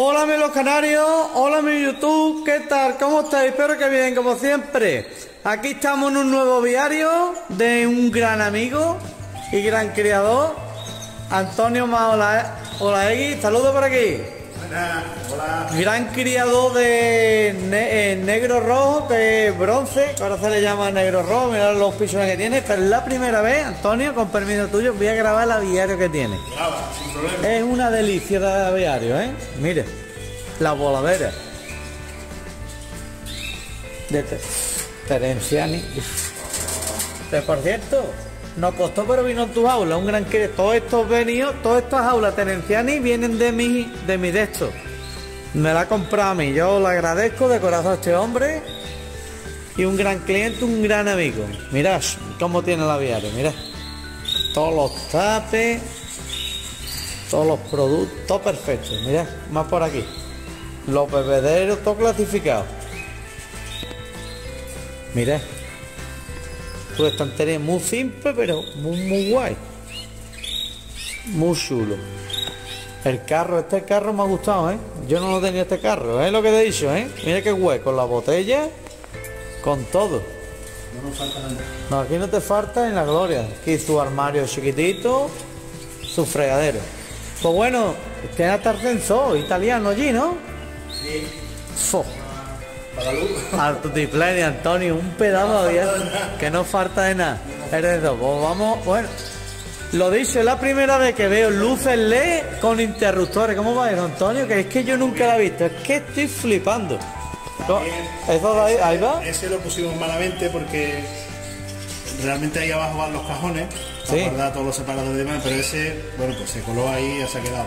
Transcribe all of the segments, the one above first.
Hola mis los canarios, hola mi YouTube, ¿qué tal? ¿Cómo estáis? Espero que bien, como siempre. Aquí estamos en un nuevo viario de un gran amigo y gran criador, Antonio Maola Olaegui. Saludos por aquí. Gran criador de ne- eh, negro rojo, de bronce, que ahora se le llama negro rojo, mirad los pichones que tiene. Pero es la primera vez, Antonio, con permiso tuyo, voy a grabar el aviario que tiene. Graba, sin problema. Es una delicia de aviario, ¿eh? Mire, la voladera. De te- Terenciani. Que por cierto, nos costó pero vino en tu jaula, un gran que todos estos venidos, todas estas jaulas Terenciani vienen de mi, de mi de esto. Me la ha comprado a mí, yo le agradezco de corazón a este hombre y un gran cliente, un gran amigo. Mirad cómo tiene el aviario, mirad. Todos los tapes, todos los productos, todo perfecto. Mira, más por aquí. Los bebederos, todo clasificado. Mira. Tu estantería muy simple, pero muy, muy guay. Muy chulo. El carro, este carro me ha gustado, ¿eh? Yo no lo tenía este carro, es lo que te he dicho, ¿eh? Mira qué guay, con la botella, con todo. No nos falta nada. No, aquí no te falta en la gloria. Aquí su armario chiquitito, su fregadero. Pues bueno, tiene hasta ascensor italiano allí, ¿no? Sí. Fo. Luz. Altiplane, Antonio, un pedazo de avión que no falta de nada. Eres dos. Pues vamos, bueno. Lo dicho, es la primera vez que veo luces LED con interruptores. ¿Cómo va eso, Antonio? Que es que yo nunca la he visto. Es que estoy flipando. Co- Eso de ahí, ahí va. Ese lo pusimos malamente porque realmente ahí abajo van los cajones para Sí. guardar todos los separados y demás, pero ese, bueno, pues se coló ahí y ya se ha quedado.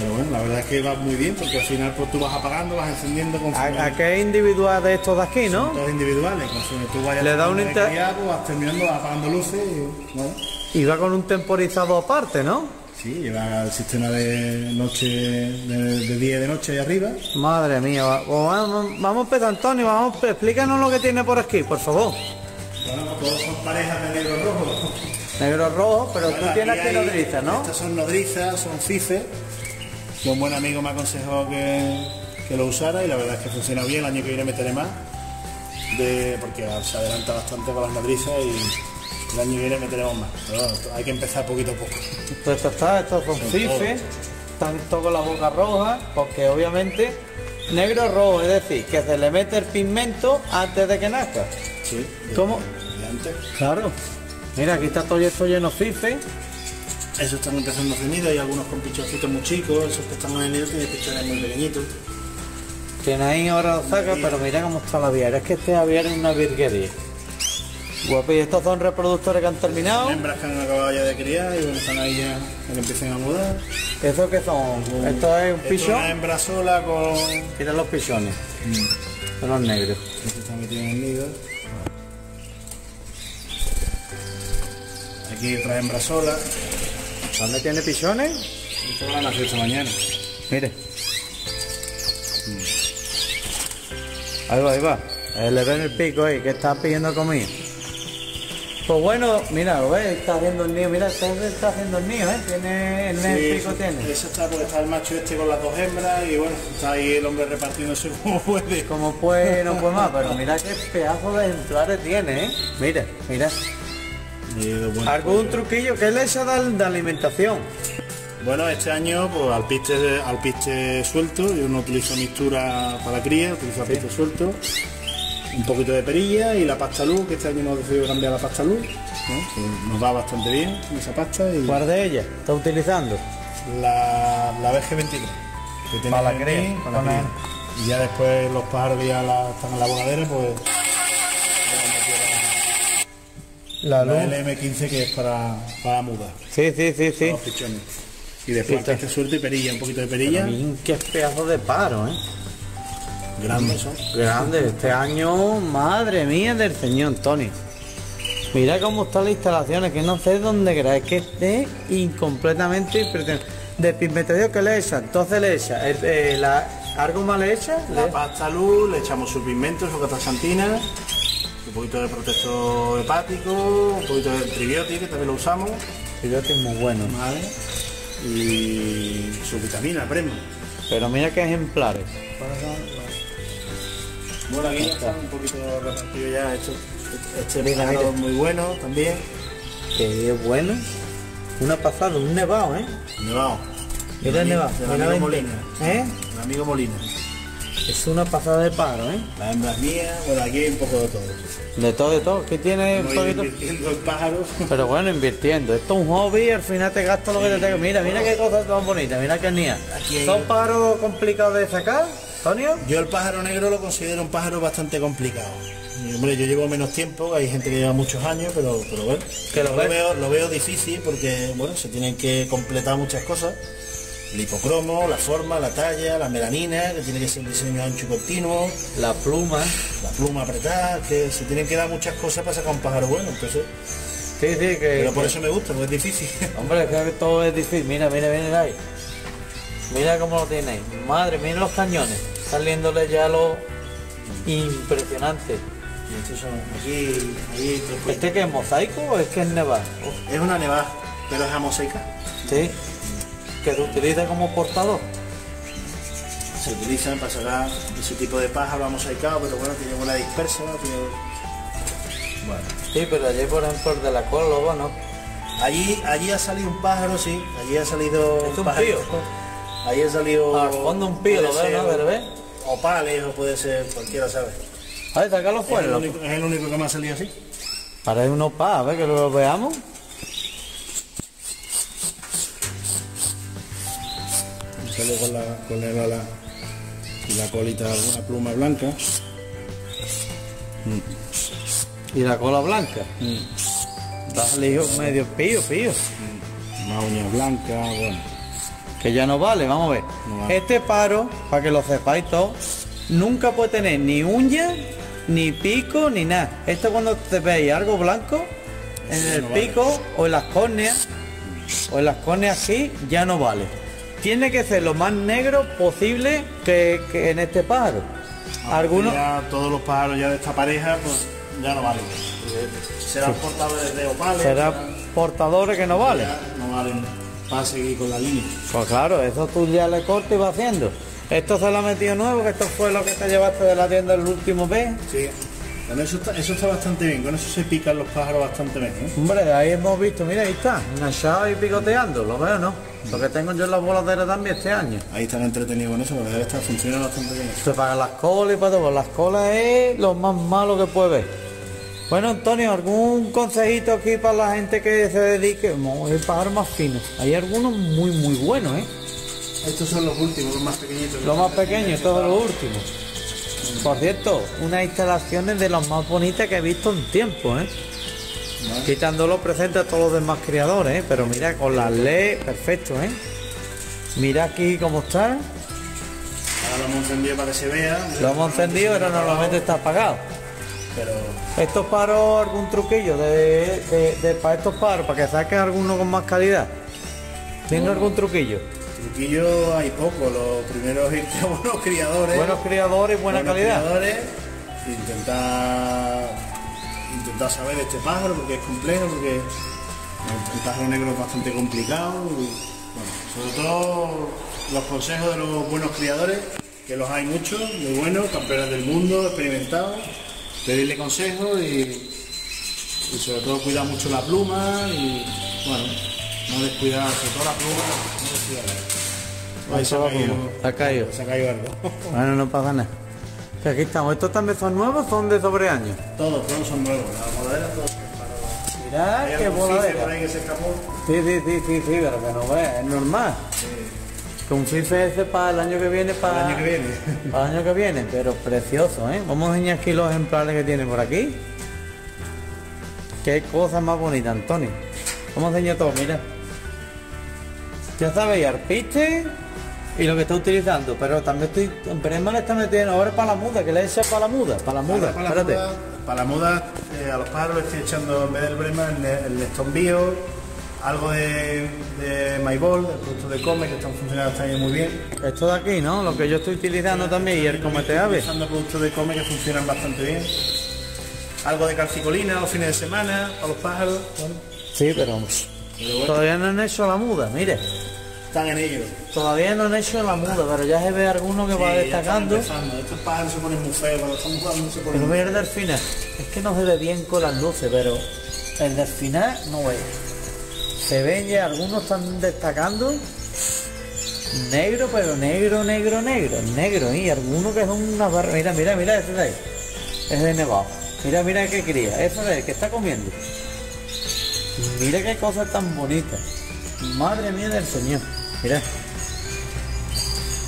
Pero bueno, la verdad es que va muy bien porque al final pues tú vas apagando, vas encendiendo A- Aquí es individual de estos de aquí, ¿no? todos individuales, conforme tú vayas Le da un inter- criar, pues vas terminando, apagando luces y bueno. Y va con un temporizador aparte, ¿no? Sí, lleva el sistema de noche, de, de día y de noche ahí arriba. Madre mía, va- pues vamos, vamos empezar, Antonio, vamos, explícanos lo que tiene por aquí, por favor. Bueno, pues todos son parejas de negro rojo. Negro rojo, pero tú tienes aquí que hay- nodriza, ¿no? Estas son nodrizas, son FIFE. Que un buen amigo me aconsejó que, que lo usara y la verdad es que funciona bien. El año que viene meteré más. De, porque se adelanta bastante con las nodrizas y el año que viene meteremos más. Pero bueno, hay que empezar poquito a poco. Pues esto está, estos son están todos con la boca roja, porque obviamente negro rojo, es decir, que se le mete el pigmento antes de que nazca. Sí. ¿Cómo? de antes. Claro. Mira, aquí está todo esto lleno de fifes. Esos están empezando a ceñir, hay algunos con pichoncitos muy chicos, esos que están en el nido tienen pichones muy pequeñitos. Tiene ahí ahora lo saca, pero mira cómo está la aviario. Es que este aviario es una virguería. Guapo, y estos son reproductores que han terminado. Hembras que han acabado ya de criar y bueno, están ahí ya que empiecen a mudar. ¿Eso qué son? Esto es un Esto es pichón. una hembra sola con... Mira los pichones. Son los negros. Este está metido en el nido. Aquí otra hembra sola. ¿Dónde tiene pichones? Esto va a nacer esta mañana. Mire. Ahí va, ahí va. Eh, le ven el pico ahí, que está pidiendo comida. Pues bueno, mira, lo ves, está haciendo el nido. Mira, este está haciendo el nido, ¿eh? Tiene, el Sí, pico tiene. Eso está porque está el macho este con las dos hembras y bueno, está ahí el hombre repartiéndose como puede. Como puede, no puede más, pero mira qué pedazo de ejemplares tiene, ¿eh? Mira, mira. ¿Algún truquillo? ¿Qué le echa de, de alimentación? Bueno, este año pues alpiste, alpiste suelto, yo no utilizo mixtura para cría, utilizo alpiste suelto, un poquito de perilla y la pasta luz, que este año hemos decidido cambiar la pasta luz, ¿no? que nos va bastante bien esa pasta y ¿Cuál de ellas está utilizando? la, la BG23, que tiene Para la cría, para la. Y ya después los pájaros ya la- están en la voladera, pues La la LM15 que es para, para mudar, Sí, sí, sí, sí. los pichones. Y después Sí, está. alpiste suelto y perilla, un poquito de perilla, Bien, qué pedazo de paro, ¿eh? grandes son. Grande, este año, madre mía del señor Antonio. Mira cómo están las instalaciones, que no sé dónde crees que esté incompletamente impresionante. De pigmentación que le echa, entonces le echa, el- eh, la, algo más le echa, La le- pasta luz, le echamos su pigmento, su castasantina, un poquito de protector hepático, un poquito de tribiótico, que también lo usamos, que es muy bueno. ¿vale? Y su vitamina, Prema. Pero mira qué ejemplares. Bueno, aquí ya está un poquito repartido ya. Esto, este pájaro mira. muy bueno también. Que es bueno. Una pasada, un nevado, ¿eh? Nevado. Mira el nevado. Del mira amigo. Molina. ¿Eh? El amigo Molina. Es una pasada de paro, ¿eh? Las hembras mías, bueno, aquí hay un poco de todo. De todo, de todo. ¿Qué tiene invirtiendo en pájaros. Pero bueno, invirtiendo. Esto es un hobby y al final te gastas lo que te tengo. Mira, mira qué cosas tan bonitas. Mira qué hay- ¿Son pájaros complicados de sacar, Antonio? Yo el pájaro negro lo considero un pájaro bastante complicado. Y, hombre, yo llevo menos tiempo, hay gente que lleva muchos años, pero, pero bueno, Que lo ves. veo, lo veo difícil porque bueno, se tienen que completar muchas cosas. El hipocromo, la forma, la talla, la melanina, que tiene que ser un diseño ancho y continuo, La pluma. la pluma apretada, que se tienen que dar muchas cosas para sacar un pájaro bueno. Entonces, Sí, sí, que. pero por que- eso me gusta, porque es difícil. Hombre, es que todo es difícil. Mira, mira, mira ahí. Mira cómo lo tiene. Madre, mira los cañones. Saliéndole ya lo impresionante. Y estos son aquí. ¿Este que es mosaico o es que es nevado? es una nevada, pero es amosaica. Sí. Que se utiliza como portador. se utilizan para sacar ese tipo de pájaro amosaicado, pero bueno, tiene buena dispersa, tiene... Bueno. Sí, pero allí, por ejemplo, el de la Córdoba, ¿no? Allí, allí ha salido un pájaro, sí, allí ha salido Es un pío. Allí ha salido... Al fondo un pío, lo veo, ¿no? ser ¿Del ves? Opales o puede ser cualquiera, ¿sabes? A ver, sácalo Es fuera. el, único, es el único que me ha salido así. Para ir unos pa, a ver que lo veamos. Con la, con el ala y la colita alguna pluma blanca. Y la cola blanca. A salir medio pío, pío. Una uña blanca, bueno. Que ya no vale, vamos a ver. No vale. Este paro, para que lo sepáis todos, nunca puede tener ni uña, ni pico, ni nada. Esto cuando te veis algo blanco en Eso el no vale. pico o en las córneas, o en las córneas aquí, ya no vale. Tiene que ser lo más negro posible que, que en este pájaro. Algunos, Ya todos los pájaros ya de esta pareja, pues ya no valen. Serán portadores de opales. serán portadores que no valen. no valen para seguir con la línea. Pues claro, eso tú ya le cortas y vas haciendo. Esto se lo ha metido nuevo, que esto fue lo que te llevaste de la tienda el último vez. Sí. Con eso está, eso está bastante bien, con eso se pican los pájaros bastante bien. ¿eh? Hombre, ahí hemos visto, mira, ahí está, enganchado y picoteando, lo veo, ¿no? Lo que tengo yo en las voladeras también este año. Ahí están entretenidos con eso, la verdad que está, funciona bastante bien. Se pagan las colas y para todo. Las colas es lo más malo que puede ver. Bueno, Antonio, ¿algún consejito aquí para la gente que se dedique? A ir pájaros más finos. Hay algunos muy, muy buenos, ¿eh? Estos son los últimos, los más pequeñitos. Los más pequeños, todos los últimos. Por cierto, unas instalaciones de las más bonitas que he visto en tiempo, ¿eh? ¿Vale? Quitándolo presente a todos los demás criadores, ¿eh? Pero mira, con las LED, perfecto, ¿eh? Mira aquí cómo está. Ahora lo hemos encendido para que se vea. Lo hemos encendido, pero normalmente está apagado. Pero Estos paros, algún truquillo de, de- de- para estos paros, para que saquen alguno con más calidad. ¿Tiene algún truquillo? truquillo hay poco. Lo primero es irte a buenos criadores. Buenos criadores buena buenos calidad. criadores, intentar intentar saber de este pájaro porque es complejo, porque el, pájaro negro es bastante complicado. y, bueno, sobre todo los consejos de los buenos criadores, que los hay muchos, muy buenos, campeones del mundo, experimentados, pedirle consejos y, y sobre todo cuidar mucho la pluma y bueno, no descuidar, sobre todo la pluma, no descuidarla. Ahí se ha caído, Se ha caído. se ha caído algo. Bueno, no pasa nada. Que aquí estamos. ¿Estos también son nuevos o son de sobre años? Todos, todos son nuevos. Las voladeras todos son. Mirad Hay qué algún fife por voladera. ahí que se escapó. Sí, sí, sí, sí, sí, pero que no veas, es normal. Que un fife ese para el año que viene, para Para el año que viene. Para el año que viene, pero precioso, ¿eh? Vamos a enseñar aquí los ejemplares que tiene por aquí. Qué cosa más bonita, Antonio. Vamos a enseñar todo, mira. Ya sabéis, arpiste y lo que está utilizando, pero también estoy, Perema le está metiendo ahora para la muda, que le echa para la muda, para la muda, Para la espérate. muda, para la muda, eh, a los pájaros le estoy echando en vez del brema el, el Neston Bio, algo de, de MyBall, el producto de Come, que están funcionando año muy bien. Esto de aquí, ¿no? Lo que yo estoy utilizando también y el comete ave. Utilizando productos de Come que funcionan bastante bien. Algo de calcicolina los fines de semana, para los pájaros. bueno. Sí, pero Pero bueno, todavía no han hecho la muda, mire. Están en ello. Todavía no han hecho la muda, pero ya se ve alguno que va Sí, destacando. Estos pájaros se ponen muy feos, cuando están jugando se Pero ponen mira el delfines, es que no se ve bien con las luces, pero el delfinar no ve. Se ven ya, algunos están destacando. Negro, pero negro, negro, negro, negro, y algunos que son una barra. Mira, mira, mira, ese de ahí. Es de nevado. Mira, mira qué cría, ese de ahí, que está comiendo. Mira qué cosas tan bonitas. Madre mía del Señor. Mira.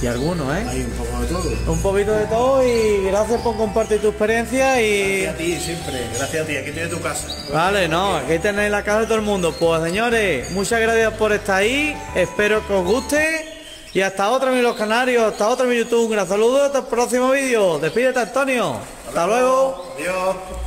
Y algunos, ¿eh? Hay un poco de todo. Un poquito de todo y gracias por compartir tu experiencia y... Gracias a ti, siempre. Gracias a ti. Aquí tienes tu casa. Vale, no, aquí tenéis la casa de todo el mundo. Pues señores, muchas gracias por estar ahí, espero que os guste y hasta otra mi los canarios, hasta otra mi YouTube. Un gran saludo, hasta el próximo vídeo. Despídete Antonio. Hasta luego. Adiós.